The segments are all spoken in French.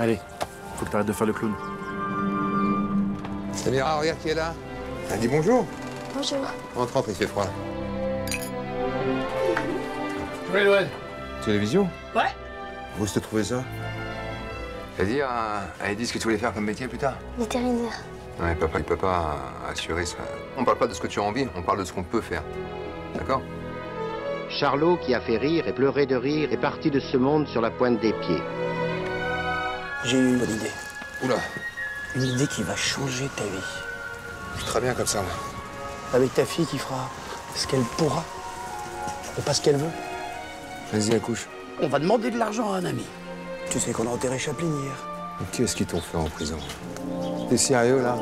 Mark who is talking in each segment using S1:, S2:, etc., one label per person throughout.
S1: Allez, faut que t'arrêtes de faire le clown.
S2: Samira, regarde qui est là. Elle dit bonjour.
S3: Bonjour.
S2: Entre, entre, il fait froid.
S4: Oui, ouais.
S2: Télévision
S4: Ouais.
S2: Où est-ce que tu trouvais ça T'as dit à, à Eddie ce que tu voulais faire comme métier plus tard
S3: Vétérinaire.
S2: Ouais, papa, il peut pas assurer ça. On parle pas de ce que tu as envie, on parle de ce qu'on peut faire. D'accord
S5: Charlot, qui a fait rire et pleurer de rire, est parti de ce monde sur la pointe des pieds.
S6: J'ai eu une bonne idée.
S2: Oula,
S6: Une idée qui va changer ta vie.
S2: je suis très bien comme ça, moi.
S6: Avec ta fille qui fera ce qu'elle pourra, et pas ce qu'elle veut.
S2: Vas-y, accouche.
S6: On va demander de l'argent à un ami. Tu sais qu'on a enterré Chaplin hier.
S2: Qu'est-ce qu'ils t'ont fait en prison? T'es sérieux, là?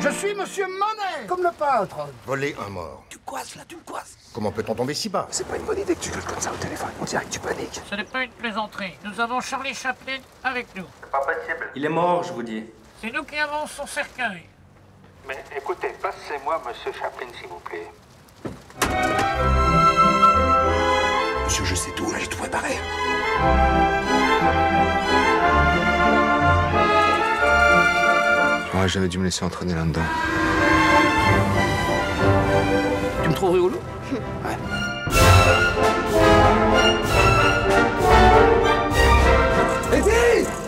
S7: Je suis Monsieur Monet, comme le peintre.
S8: Voler un mort.
S6: Tu me coises là, tu me.
S8: Comment peut-on tomber si bas?
S6: C'est pas une bonne idée que tu gueules comme ça au téléphone. On dirait que tu paniques.
S4: Ce n'est pas une plaisanterie. Nous avons Charlie Chaplin avec nous.
S1: Il est mort, je vous dis.
S4: C'est nous qui avons son cercueil.
S9: Mais écoutez, passez-moi Monsieur Chaplin, s'il vous plaît.
S2: J'aurais jamais dû me laisser entraîner là-dedans.
S6: Tu me trouves rigolo? Ouais.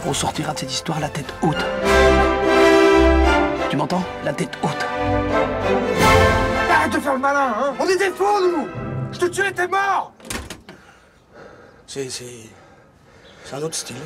S6: On sortira de cette histoire la tête haute. Tu m'entends? La tête haute.
S7: Arrête de faire le malin, hein On est des faux, nous Je te tuais, t'es mort
S6: C'est. C'est. C'est un autre style.